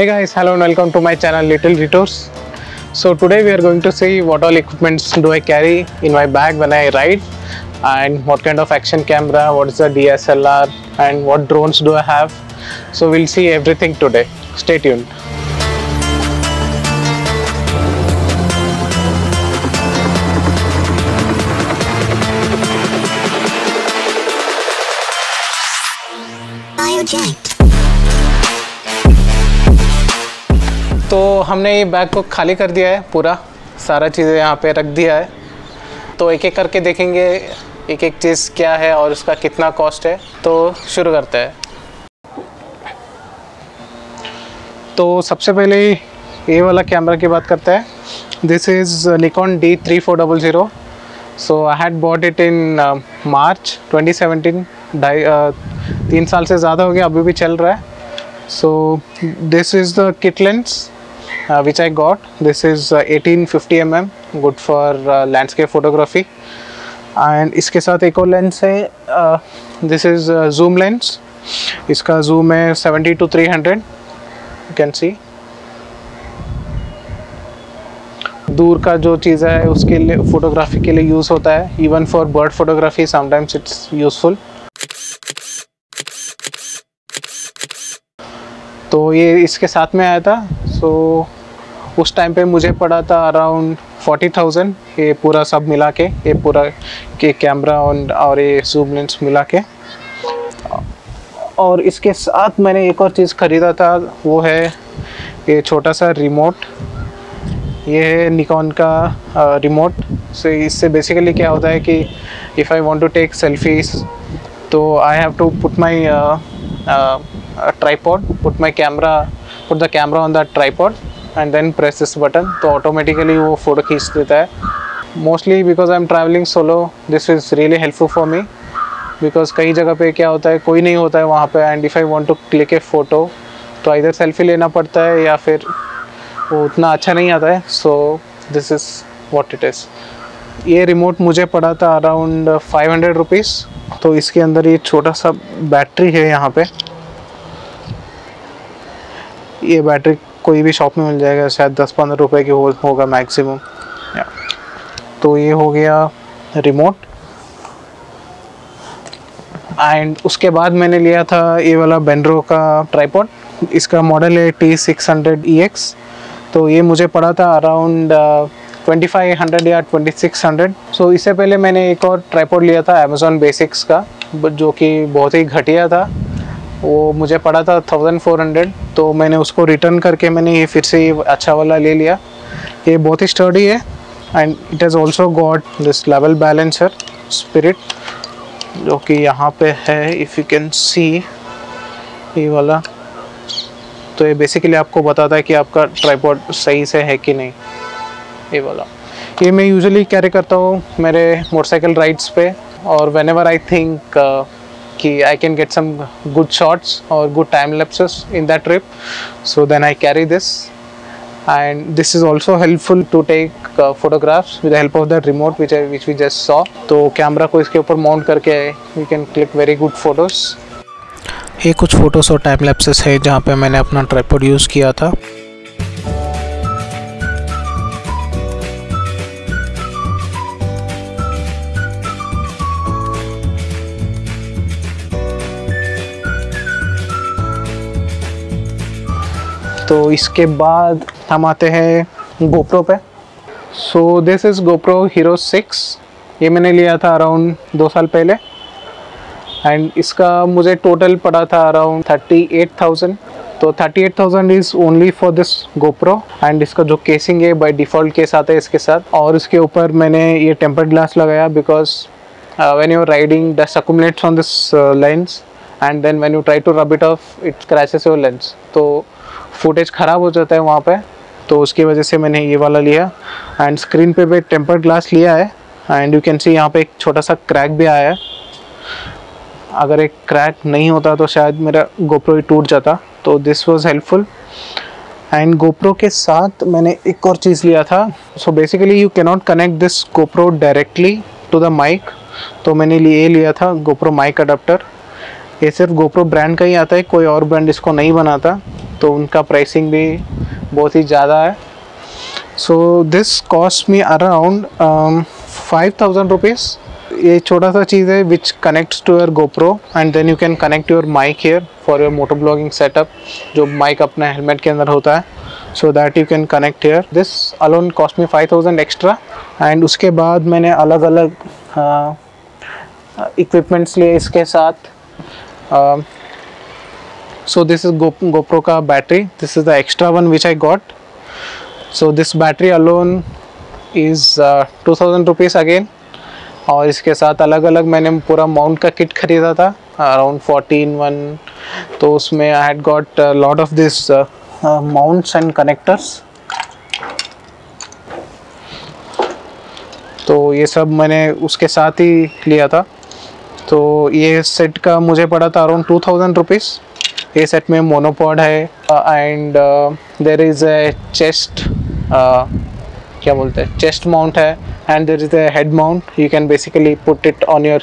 Hey guys, hello and welcome to my channel Little Detours. So today we are going to see what all equipments do I carry in my bag when I ride and what kind of action camera, what is the DSLR and what drones do I have. So we'll see everything today. Stay tuned. Biojacked. तो हमने ये bag को खाली कर दिया है, पूरा। सारा चीज़ें यहाँ पे रख दिया है। तो एक एक करके देखेंगे एक एक चीज़ क्या है और उसका कितना कॉस्ट है। तो शुरू करते हैं। तो सबसे पहले ये वाला कैमरा की बात करते हैं। This is Nikon D three four double zero so I had bought it in March 2017 ढाई तीन साल से ज़्यादा हो गया, अभी भी चल रहा है। So this is the kit lens. Uh, which I got this is uh, 1850 mm good for uh, landscape photography and इसके साथ एक और लेंस है uh, is uh, zoom lens इसका zoom है 70 to 300 you can see दूर का जो चीज़ है उसके लिए फोटोग्राफी के लिए यूज़ होता है even for bird photography sometimes it's useful तो ये इसके साथ में आया था सो उस टाइम पे मुझे पड़ा था अराउंड फोर्टी थाउज़ेंड ये पूरा सब मिला के, ये पूरा के कैमरा और और ये जूम लेंस मिला के। और इसके साथ मैंने एक और चीज़ ख़रीदा था, वो है ये छोटा सा रिमोट ये है निकॉन का रिमोट से इससे बेसिकली क्या होता है कि if I want to take selfies तो I have to put my tripod, put my camera, put the camera on that tripod and then press this button. तो automatically वो फ़ोटो खींच देता है। Mostly because I am travelling solo this is really helpful for me because कई जगह पे क्या होता है, कोई नहीं होता है वहाँ पे and if I want to click a photo तो इधर सेल्फी लेना पड़ता है या फिर वो उतना अच्छा नहीं आता है। So this is what it is ये रिमोट मुझे पड़ा था अराउंड फाइव हंड्रेड रुपीज़ तो इसके अंदर ये छोटा सा बैटरी है यहाँ पे। ये बैटरी कोई भी शॉप में मिल जाएगा शायद दस पंद्रह रुपए की हो, होगा मैक्सिमम तो ये हो गया रिमोट एंड उसके बाद मैंने लिया था ये वाला बेंड्रो का ट्राईपॉड इसका मॉडल है T six hundred E X तो ये मुझे पड़ा था अराउंड ट्वेंटी फाइव हंड्रेड या ट्वेंटी सिक्स हंड्रेड सो इससे पहले मैंने एक और ट्राईपॉड लिया था अमेजोन बेसिक्स का जो कि बहुत ही घटिया था। वो मुझे पड़ा था थाउज़ेंड फोर हंड्रेड तो मैंने उसको रिटर्न करके मैंने ये फिर से ये अच्छा वाला ले लिया। ये बहुत ही स्टडी है and it has also got this level balancer spirit जो कि यहाँ पे है इफ़ यू कैन सी ये वाला। तो ये बेसिकली आपको बताता है कि आपका ट्राईपॉड सही से है कि नहीं, ये वाला। ये मैं यूजुअली कैरी करता हूँ मेरे मोटरसाइकिल राइड्स पे और वेन एवर आई थिंक कि I can get some good shots और good time lapse in that trip so then I carry this and this is also helpful to take photographs with help of that remote which I which we just saw तो camera को इसके ऊपर mount करके you can click very good photos ये कुछ photos और time lapse है जहाँ पर मैंने अपना ट्राईपोड यूज़ किया था। तो इसके बाद हम आते हैं गोप्रो पे। So this is GoPro Hero six ये मैंने लिया था अराउंड दो साल पहले। एंड इसका मुझे टोटल पड़ा था अराउंड थर्टी एट थाउज़ेंड तो thirty eight thousand is only for this GoPro and इसका जो केसिंग है बाय डिफ़ॉल्ट केस आता है इसके साथ। और इसके ऊपर मैंने ये टेम्पर्ड ग्लास लगाया because when you riding dust accumulates on this lens and then when you try to rub it off it scratches your lens तो फुटेज ख़राब हो जाता है वहाँ पे तो उसकी वजह से मैंने ये वाला लिया। एंड स्क्रीन पे भी टेम्पर ग्लास लिया है। एंड यू कैन सी यहाँ पे एक छोटा सा क्रैक भी आया है। अगर एक क्रैक नहीं होता तो शायद मेरा गोप्रो ही टूट जाता। तो this was helpful and GoPro के साथ मैंने एक और चीज़ लिया था। So basically you cannot connect this GoPro directly to the mic तो मैंने ये लिया था गोप्रो माइक अडाप्टर ये सिर्फ़ गोप्रो ब्रांड का ही आता है। कोई और ब्रांड इसको नहीं बनाता। तो उनका प्राइसिंग भी बहुत ही ज़्यादा है। So this cost me around five thousand rupees ये छोटा सा चीज़ है which connects to your GoPro and then you can connect your mic here for your moto vlogging setup जो माइक अपने हेलमेट के अंदर होता है। So that you can connect here this alone cost me five thousand extra and उसके बाद मैंने अलग अलग इक्विपमेंट्स लिए इसके साथ सो दिस इज़ गोप्रो का battery this is the extra one which I got so this battery alone is two thousand rupees again और इसके साथ अलग अलग मैंने पूरा माउंट का किट ख़रीदा था अराउंड फोर्टीन वन तो उसमें I had got lot of this mounts and connectors तो ये सब मैंने उसके साथ ही लिया था। तो ये सेट का मुझे पड़ा था around two thousand rupees a set में मोनोपॉड है and there is a chest क्या बोलते हैं चेस्ट माउंट है and there is a head mount you can basically put it on your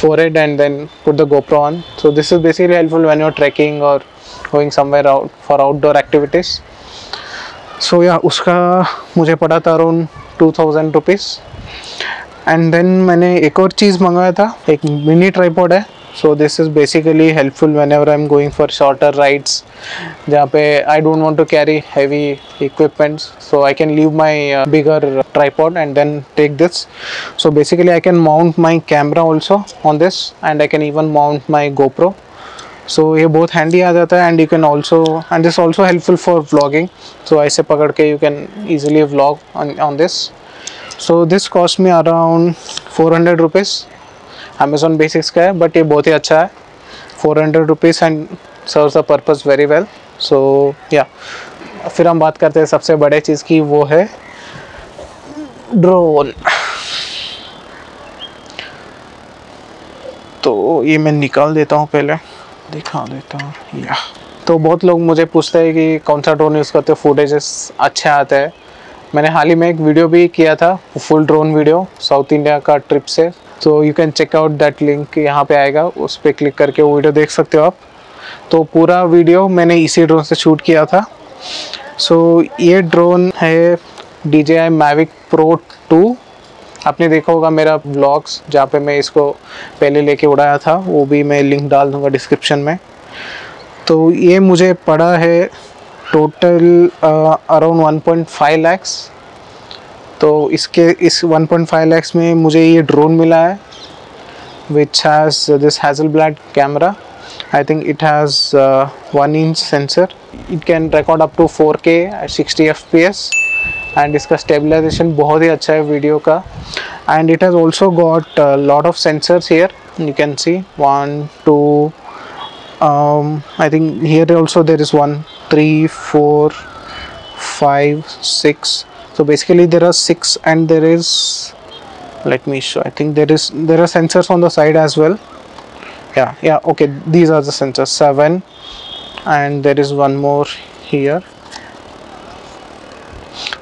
forehead and then put the GoPro on so this is basically helpful when your trekking और going somewhere out for outdoor activities so yeah उसका मुझे पड़ा था around two thousand rupees and then मैंने एक और चीज़ मंगाया था, एक मिनी ट्राईपोड है so this is basically helpful whenever i'm going for shorter rides जहाँ पे I don't want to carry heavy equipment so I can leave my uh, bigger tripod and then take this so basically I can mount my camera also on this and I can even mount my GoPro so ये बहुत handy आ जाता है and you can also and this also helpful for vlogging so ऐसे पकड़ के you can easily vlog on, on this so this cost me around 400 rupees Amazon basics का है but ये बहुत ही अच्छा है। Four hundred rupees and serve the purpose very well so या फिर हम बात करते हैं सबसे बड़े चीज़ की, वो है ड्रोन तो ये मैं निकाल देता हूँ पहले। दिखा देता हूँ। या तो बहुत लोग मुझे पूछते हैं कि कौन सा ड्रोन यूज़ करते हो? फुटेजेस अच्छे आते हैं। मैंने हाल ही में एक वीडियो भी किया था full drone video south India का ट्रिप से। तो you can check out that link यहाँ पे आएगा उस पर क्लिक करके वो वीडियो देख सकते हो आप। तो पूरा वीडियो मैंने इसी ड्रोन से शूट किया था। सो so, ये ड्रोन है D J I Mavic Pro two आपने देखा होगा मेरा ब्लॉग्स जहाँ पे मैं इसको पहले लेके उड़ाया था वो भी मैं लिंक डाल दूँगा डिस्क्रिप्शन में। तो ये मुझे पड़ा है total around one point five lakhs तो इसके, इस 1.5 पॉइंट में मुझे ये ड्रोन मिला है which has this Hasselblad camera I think it has one inch sensor it can record up to four K sixty F P S and इसका stabilization बहुत ही अच्छा है वीडियो का. And it has also got lot of sensor here you can see one two I think here also there is one three four five six so basically there are six and there is let me show i think there is there are sensors on the side as well. Yeah yeah okay these are the sensors seven. And there is one more here.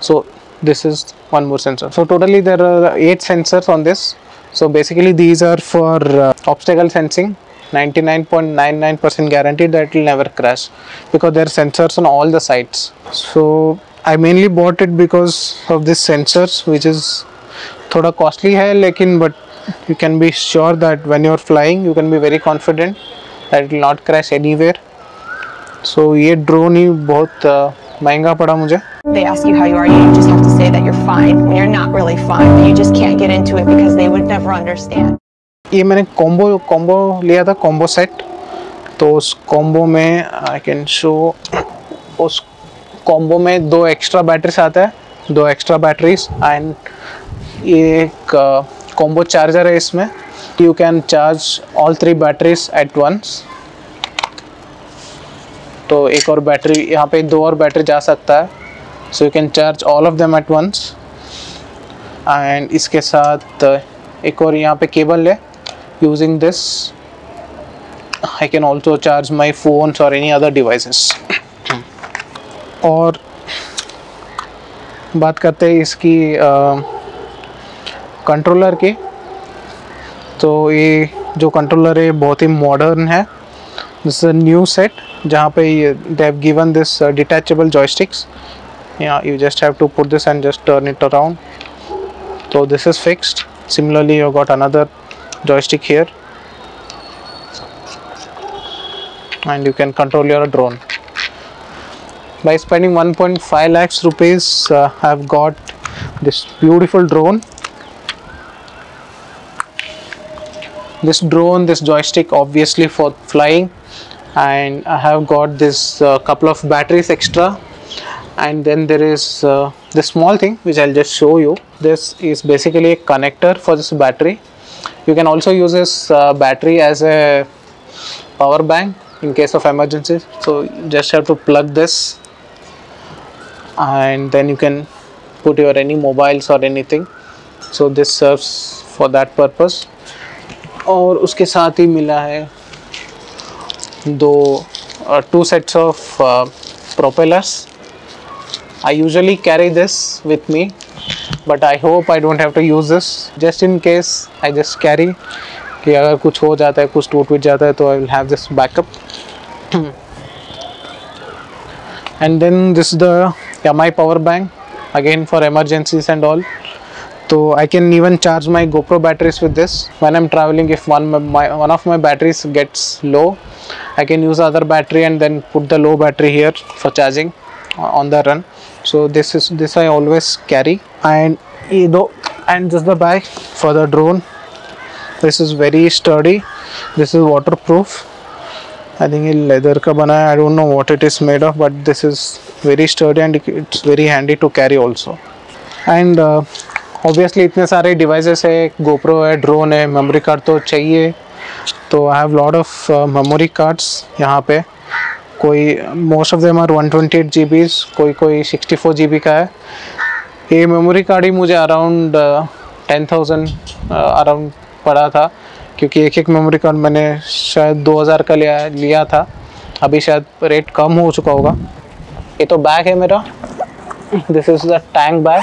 So this is one more sensor. So totally there are eight sensors on this. So basically these are for uh, obstacle sensing. 99.99% guaranteed that it will never crash because there are sensors on all the sides so I mainly bought it because of this sensors which is थोड़ा costly है लेकिन but you can be sure that when you are flying you can be very confident that it will not crash anywhere so ये drone ही बहुत uh, महँगा पड़ा मुझे They ask you how you are, you just have to say that you're fine when you're not really fine, you just can't get into it because they would never understand. ये मैंने combo combo लिया था combo set तो उस combo में I can show उस combo में दो एक्स्ट्रा बैटरीज आता है, दो एक्स्ट्रा बैटरीज एंड ये एक कॉम्बो चार्जर है इसमें। You can charge all three batteries at once तो एक और बैटरी यहाँ पे दो और बैटरी जा सकता है। So you can charge all of them at once and इसके साथ एक और यहाँ पे केबल है। Using this I can also charge my phones और एनी अदर डिवाइसेस और बात करते हैं इसकी आ, कंट्रोलर की। तो ये जो कंट्रोलर है बहुत ही मॉडर्न है। दिस न्यू सेट जहाँ पे they have given this detachable joysticks you just have to put this and just turn it around तो this is fixed similarly you got another joystick here and you can control your drone by spending 1.5 lakhs rupees uh, I've got this beautiful drone. This drone this joystick obviously for flying. And I have got this uh, couple of batteries extra. And then there is uh, this small thing which I'll just show you. This is basically a connector for this battery. You can also use this uh, battery as a power bank in case of emergency so you just have to plug this and then you can put your any mobiles or anything so this serves for that purpose और उसके साथ ही मिला है दो two sets of propellers I usually carry this with me but I hope I don't have to use this just in case I just carry कि अगर कुछ हो जाता है कुछ टूट फिट जाता है तो I will have this backup and then this is my power bank again for emergencies and all. So I can even charge my GoPro batteries with this. When I'm traveling if one my one of my batteries gets low I can use other battery and then put the low battery here for charging uh, on the run. So this is this I always carry. And though and just the bag for the drone. This is very sturdy. This is waterproof I think ये leather का बना है I don't know what it is made of but this is very sturdy and it's very handy to carry also and uh, obviously इतने सारे devices है GoPro है drone है memory card तो चाहिए तो I have lot of memory cards यहाँ पे कोई most of them are 128 twenty कोई कोई 64 फोर जी बी का है ये मेमोरी कार्ड ही मुझे अराउंड टेन थाउज़ेंड अराउंड पड़ा था क्योंकि एक एक मेमोरी कार्ड मैंने शायद 2000 का लिया लिया था। अभी शायद रेट कम हो चुका होगा। ये तो बैग है मेरा। This is the tank bag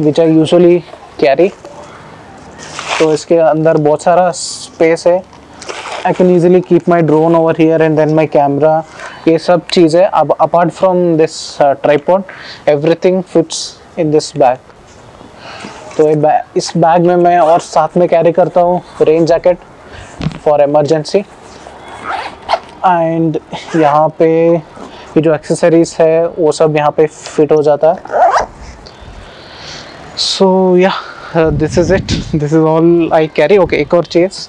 which I usually carry तो इसके अंदर बहुत सारा स्पेस है। I can easily keep my drone over here and then my camera ये सब चीज़ें अब apart from this tripod everything fits in this bag तो ये बैग इस बैग में मैं और साथ में कैरी करता हूँ rain jacket for emergency and यहाँ पे ये जो एक्सेसरीज है, वो सब यहाँ पे फिट हो जाता है. So yeah this is it this is all I carry okay एक और चीज़.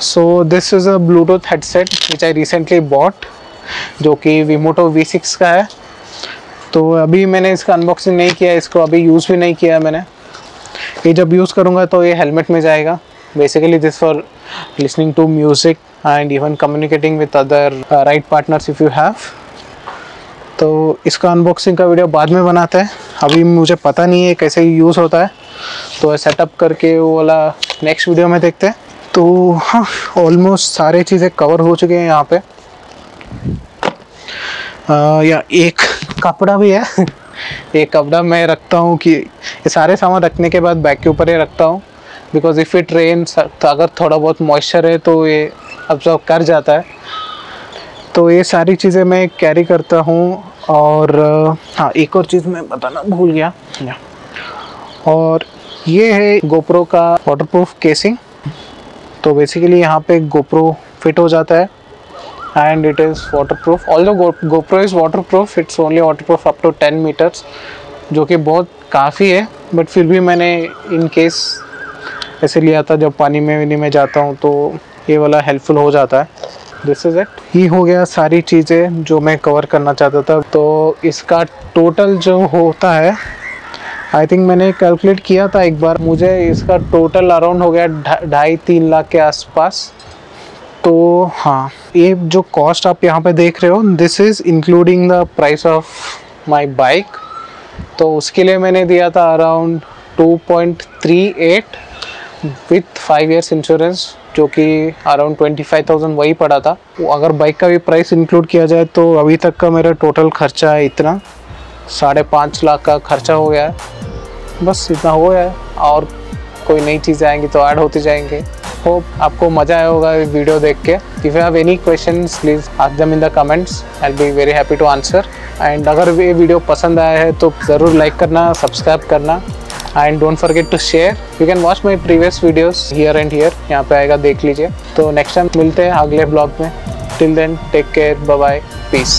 So this is a bluetooth headset which I recently bought जो कि वीमोटो वी सिक्स का है. तो अभी मैंने इसका अनबॉक्सिंग नहीं किया इसको अभी यूज़ भी नहीं किया मैंने। ये जब यूज़ करूँगा तो ये हेलमेट में जाएगा। Basically this for listening to music and even communicating with other ride partners if you have तो इसका अनबॉक्सिंग का वीडियो बाद में बनाते हैं। अभी मुझे पता नहीं है कैसे यूज़ होता है। तो सेटअप करके वो वाला नेक्स्ट वीडियो में देखते हैं। तो हाँ ऑलमोस्ट सारे चीज़ें कवर हो चुके हैं यहाँ पे। आ, या एक कपड़ा भी है। ये कपड़ा मैं रखता हूँ कि ये सारे सामान रखने के बाद बैग के ऊपर ही रखता हूँ। बिकॉज़ इफ़ इट रेन तो अगर थोड़ा बहुत मॉइस्चर है तो ये अब्जॉर्व कर जाता है। तो ये सारी चीज़ें मैं कैरी करता हूँ और हाँ एक और चीज़ मैं बताना भूल गया। और ये है गोप्रो का वाटरप्रूफ केसिंग तो बेसिकली यहाँ पे गोप्रो फिट हो जाता है। And it is waterproof all GoPro is waterproof it's only waterproof up to ten metres जो कि बहुत काफ़ी है बट फिर भी मैंने इन केस ऐसे लिया था, जब पानी में में जाता हूँ तो ये वाला हेल्पफुल हो जाता है। दिस इज़ इट ये हो गया सारी चीज़ें जो मैं कवर करना चाहता था। तो इसका टोटल जो होता है आई थिंक मैंने कैलकुलेट किया था एक बार। मुझे इसका टोटल अराउंड हो गया ढाई, तीन लाख के आसपास। तो हाँ ये जो कॉस्ट आप यहाँ पे देख रहे हो this is including the price of my bike तो उसके लिए मैंने दिया था around 2.38 with five years insurance जो कि अराउंड ट्वेंटी फाइव थाउज़ेंड वही पड़ा था। वो अगर बाइक का भी प्राइस इंक्लूड किया जाए तो अभी तक का मेरा टोटल खर्चा है इतना। साढ़े पाँच लाख का खर्चा हो गया है। बस इतना हो गया है। और कोई नई चीज़ें आएँगी तो ऐड होती जाएँगे। होप आपको मज़ा आया होगा वीडियो देख के। If you have any question please ask them in the comments I be very happy to answer and अगर ये वीडियो पसंद आया है तो ज़रूर लाइक करना सब्सक्राइब करना। And don't forget to share you can watch my previous videos here and here यहाँ पे आएगा, देख लीजिए। तो नेक्स्ट टाइम मिलते हैं अगले ब्लॉग में। Till then take care bye peace